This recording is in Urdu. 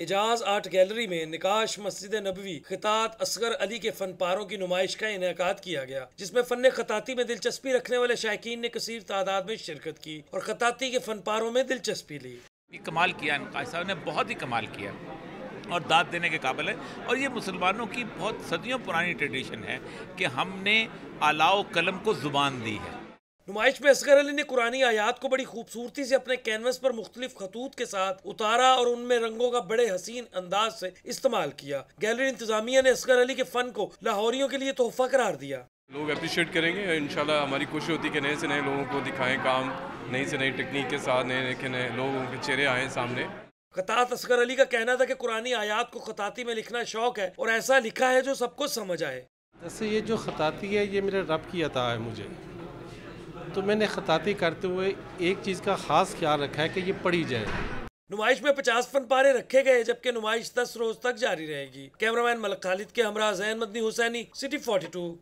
اجاز آرٹ گیلری میں نکاش مسجد نبوی خطاط اصغر علی کے فن پاروں کی نمائش کا انعقاد کیا گیا، جس میں فن خطاطی میں دلچسپی رکھنے والے شائقین نے کثیر تعداد میں شرکت کی اور خطاطی کے فن پاروں میں دلچسپی لی۔ یہ کمال کیا نقاش صاحب نے بہت ہی کمال کیا اور داد دینے کے قابل ہے۔ اور یہ مسلمانوں کی بہت صدیوں پرانی ٹریڈیشن ہے کہ ہم نے آلاؤ قلم کو زبان دی ہے۔ نمائش میں اصغر علی نے قرآنی آیات کو بڑی خوبصورتی سے اپنے کینوس پر مختلف خطوط کے ساتھ اتارا اور ان میں رنگوں کا بڑے حسین انداز سے استعمال کیا۔ گیلری انتظامیہ نے اصغر علی کے فن کو لاہوریوں کے لیے تحفہ قرار دیا۔ لوگ اپریشیٹ کریں گے۔ انشاءاللہ ہماری کوشش ہوتی ہے کہ نئے سے نئے لوگوں کو دکھائیں کام نئی سے نئی ٹیکنیک کے ساتھ نئے نئے نئے لوگوں کے چہرے آئیں سامنے۔ خطاط اصغر علی کا کہنا تھا کہ قرآنی آیات کو خطاطی میں لکھنا شوق ہے اور ایسا لکھا ہے جو سب کو سمجھ آئے۔ جیسے یہ جو خطاطی ہے یہ میرے رب کی عطا ہے مجھے۔ تو میں نے خطاطی کرتے ہوئے ایک چیز کا خاص خیال رکھا ہے کہ یہ پڑھی جائے۔ نمائش میں پچاس فن پارے رکھے گئے، جبکہ نمائش دس روز تک جاری رہے گی۔ کیمرہ مین ملک خالد کے ہمراہ زین مدنی حسینی سٹی فورٹی ٹو